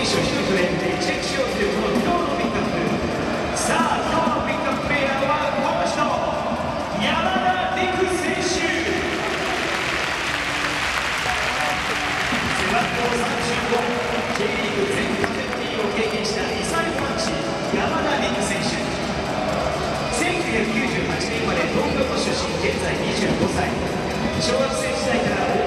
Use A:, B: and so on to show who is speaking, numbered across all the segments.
A: 選手でチェックしようというこの今日のピックアップさあ今日のピックアッププレーヤーはこの人山田陸選手背番号35 J リーグ全カテゴリーを経験したサイチ山田陸選手。1998年ま東京都出身現在25歳。小学生時代から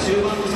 A: 中盤の